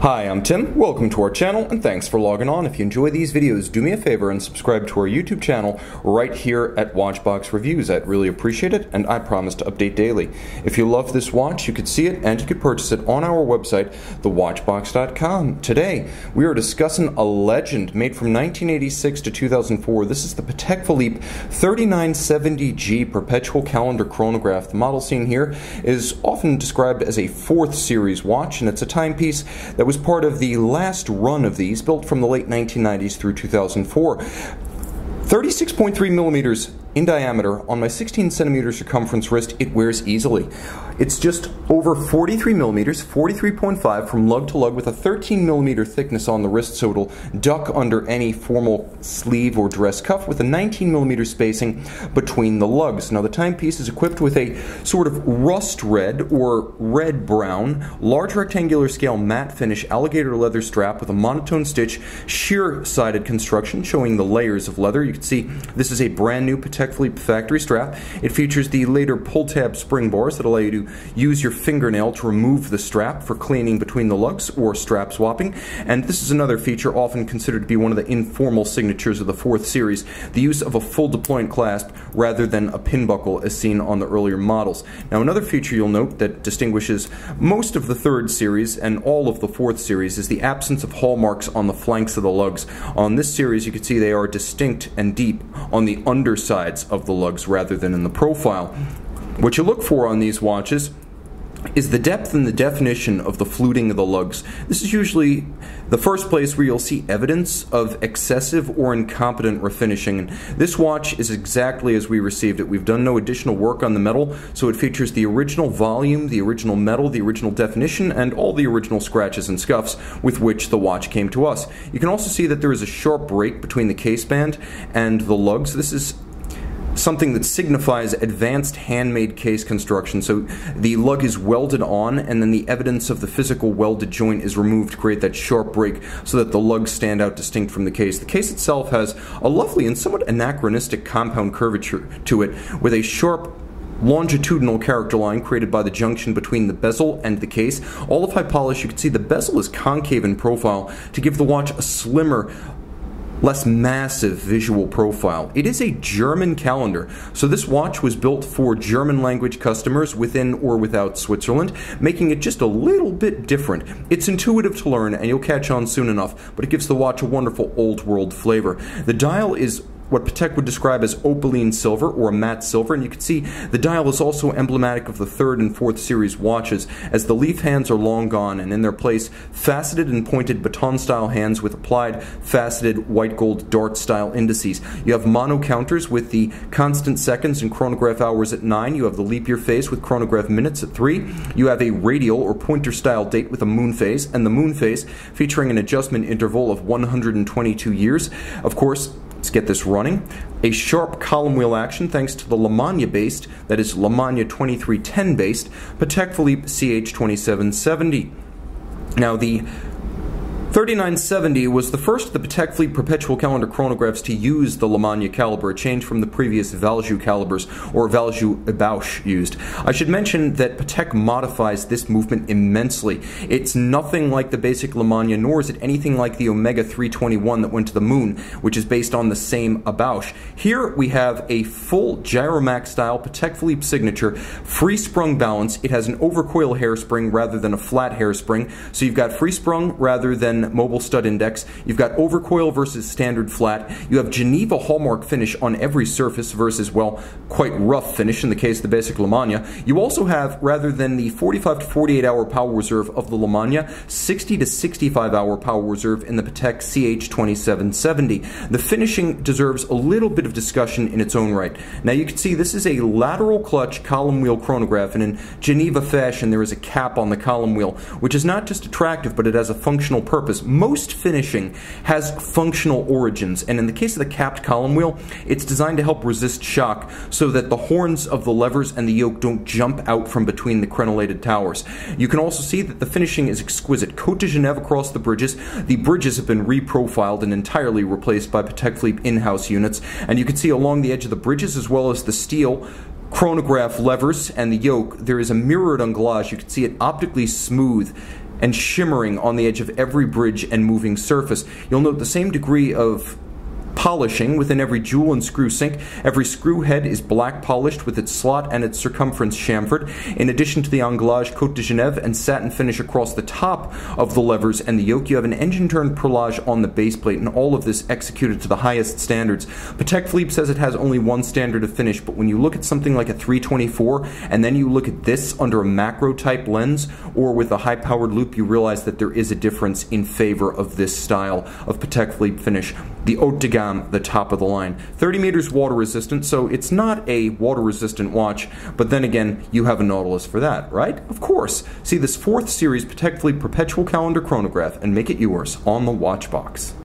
Hi, I'm Tim. Welcome to our channel and thanks for logging on. If you enjoy these videos, do me a favor and subscribe to our YouTube channel right here at Watchbox Reviews. I'd really appreciate it and I promise to update daily. If you love this watch, you could see it and you could purchase it on our website, thewatchbox.com. Today, we are discussing a legend made from 1986 to 2004. This is the Patek Philippe 3970G Perpetual Calendar Chronograph. The model seen here is often described as a fourth series watch and it's a timepiece that was part of the last run of these, built from the late 1990s through 2004. 36.3 millimeters in diameter on my 16 centimeter circumference wrist, it wears easily. It's just over 43 millimeters, 43.5 from lug to lug with a 13 millimeter thickness on the wrist so it'll duck under any formal sleeve or dress cuff with a 19 millimeter spacing between the lugs. Now the timepiece is equipped with a sort of rust red or red brown, large rectangular scale matte finish alligator leather strap with a monotone stitch, sheer sided construction showing the layers of leather. You can see this is a brand new Patek Factory strap. It features the later pull tab spring bars that allow you to use your fingernail to remove the strap for cleaning between the lugs or strap swapping. And this is another feature often considered to be one of the informal signatures of the fourth series, the use of a full deployant clasp rather than a pin buckle as seen on the earlier models. Now another feature you'll note that distinguishes most of the third series and all of the fourth series is the absence of hallmarks on the flanks of the lugs. On this series you can see they are distinct and deep on the undersides of the lugs rather than in the profile. What you look for on these watches is the depth and the definition of the fluting of the lugs. This is usually the first place where you'll see evidence of excessive or incompetent refinishing. This watch is exactly as we received it. We've done no additional work on the metal, so it features the original volume, the original metal, the original definition, and all the original scratches and scuffs with which the watch came to us. You can also see that there is a sharp break between the case band and the lugs. This is something that signifies advanced handmade case construction. So the lug is welded on, and then the evidence of the physical welded joint is removed to create that sharp break so that the lugs stand out distinct from the case. The case itself has a lovely and somewhat anachronistic compound curvature to it with a sharp longitudinal character line created by the junction between the bezel and the case. All of high polish, you can see the bezel is concave in profile to give the watch a slimmer, less massive visual profile. It is a German calendar, so this watch was built for German language customers within or without Switzerland, making it just a little bit different. It's intuitive to learn and you'll catch on soon enough, but it gives the watch a wonderful old world flavor. The dial is what Patek would describe as opaline silver or matte silver, and you can see the dial is also emblematic of the third and fourth series watches, as the leaf hands are long gone and in their place faceted and pointed baton style hands with applied faceted white gold dart style indices. You have mono counters with the constant seconds and chronograph hours at 9. You have the leap year phase with chronograph minutes at 3. You have a radial or pointer style date with a moon phase, and the moon phase featuring an adjustment interval of 122 years. Of course, Let's get this running. A sharp column wheel action thanks to the Lemania based, that is Lemania 2310 based, Patek Philippe CH2770. Now the 3970 was the first of the Patek Philippe perpetual calendar chronographs to use the Lemania caliber, a change from the previous Valjoux calibers, or Valjoux Ebauche used. I should mention that Patek modifies this movement immensely. It's nothing like the basic Lemania, nor is it anything like the Omega 321 that went to the moon, which is based on the same Ebauche. Here we have a full Gyromax style Patek Philippe signature, free sprung balance. It has an overcoil hairspring rather than a flat hairspring, so you've got free sprung rather than mobile stud index. You've got overcoil versus standard flat. You have Geneva hallmark finish on every surface versus, well, quite rough finish in the case of the basic Lemania. You also have, rather than the 45 to 48 hour power reserve of the Lemania, 60 to 65 hour power reserve in the Patek CH2770. The finishing deserves a little bit of discussion in its own right. Now you can see this is a lateral clutch column wheel chronograph and in Geneva fashion there is a cap on the column wheel which is not just attractive but it has a functional purpose purpose. Most finishing has functional origins, and in the case of the capped column wheel, it's designed to help resist shock so that the horns of the levers and the yoke don't jump out from between the crenellated towers. You can also see that the finishing is exquisite. Cote de Genève across the bridges. The bridges have been reprofiled and entirely replaced by Patek Philippe in-house units, and you can see along the edge of the bridges as well as the steel chronograph levers and the yoke, there is a mirrored anglage. You can see it optically smooth and shimmering on the edge of every bridge and moving surface. You'll note the same degree of polishing within every jewel and screw sink. Every screw head is black polished with its slot and its circumference chamfered. In addition to the anglage Cote de Genève and satin finish across the top of the levers and the yoke, you have an engine turned perlage on the base plate, and all of this executed to the highest standards. Patek Philippe says it has only one standard of finish, but when you look at something like a 324 and then you look at this under a macro type lens or with a high powered loupe, you realize that there is a difference in favor of this style of Patek Philippe finish. The Gamme the top of the line. 30 meters water resistant, so it's not a water resistant watch, but then again, you have a Nautilus for that, right? Of course. See this fourth series Philippe Perpetual Calendar chronograph and make it yours on the watch box.